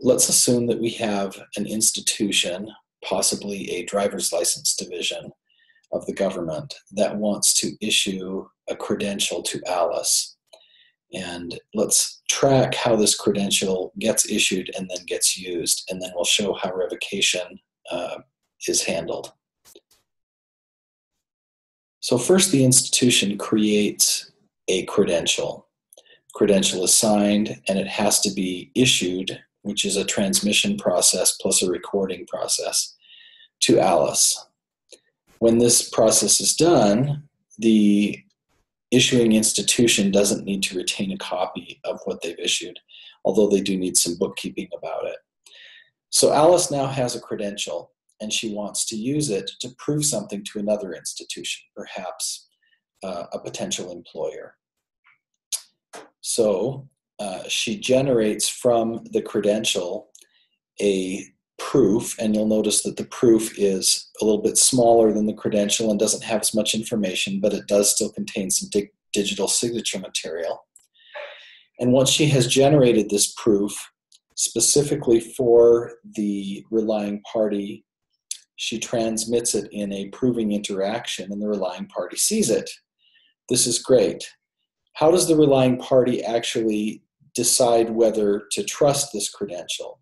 Let's assume that we have an institution, possibly a driver's license division of the government, that wants to issue a credential to Alice. And let's track how this credential gets issued and then gets used, and then we'll show how revocation uh, is handled. So first the institution creates a credential. Credential is signed and it has to be issued, which is a transmission process plus a recording process, to Alice. When this process is done, the issuing institution doesn't need to retain a copy of what they've issued, although they do need some bookkeeping about it. So Alice now has a credential and she wants to use it to prove something to another institution, perhaps uh, a potential employer. So uh, she generates from the credential a proof, and you'll notice that the proof is a little bit smaller than the credential and doesn't have as much information, but it does still contain some di digital signature material. And once she has generated this proof specifically for the relying party she transmits it in a proving interaction and the relying party sees it. This is great. How does the relying party actually decide whether to trust this credential?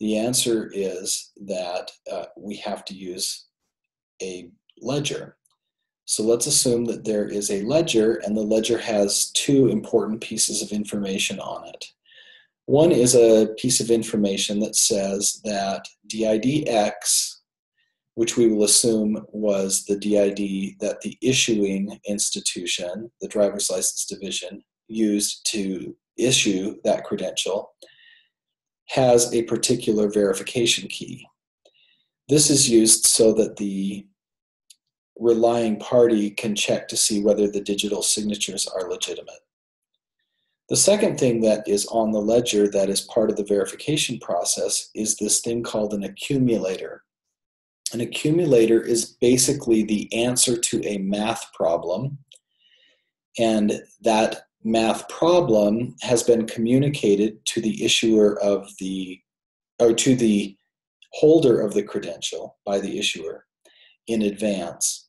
The answer is that uh, we have to use a ledger. So let's assume that there is a ledger and the ledger has two important pieces of information on it. One is a piece of information that says that DID X which we will assume was the DID that the issuing institution, the driver's license division, used to issue that credential, has a particular verification key. This is used so that the relying party can check to see whether the digital signatures are legitimate. The second thing that is on the ledger that is part of the verification process is this thing called an accumulator. An accumulator is basically the answer to a math problem, and that math problem has been communicated to the issuer of the or to the holder of the credential by the issuer in advance.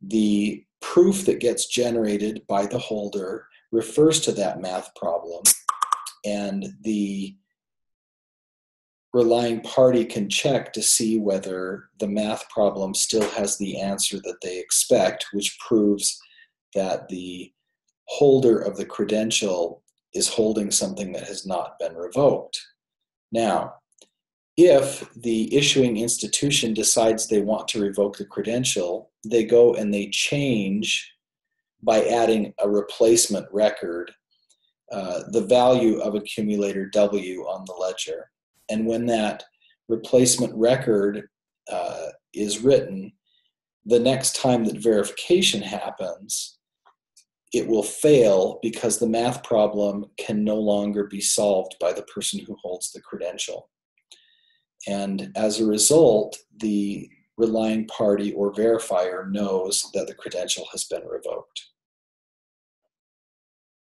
The proof that gets generated by the holder refers to that math problem, and the relying party can check to see whether the math problem still has the answer that they expect, which proves that the holder of the credential is holding something that has not been revoked. Now, if the issuing institution decides they want to revoke the credential, they go and they change by adding a replacement record uh, the value of accumulator W on the ledger. And when that replacement record uh, is written, the next time that verification happens, it will fail because the math problem can no longer be solved by the person who holds the credential. And as a result, the relying party or verifier knows that the credential has been revoked.